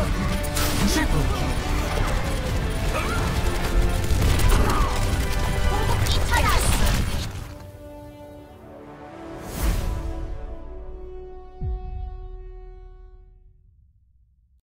Triple